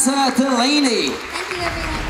Lisa Delaney. Thank you, everyone.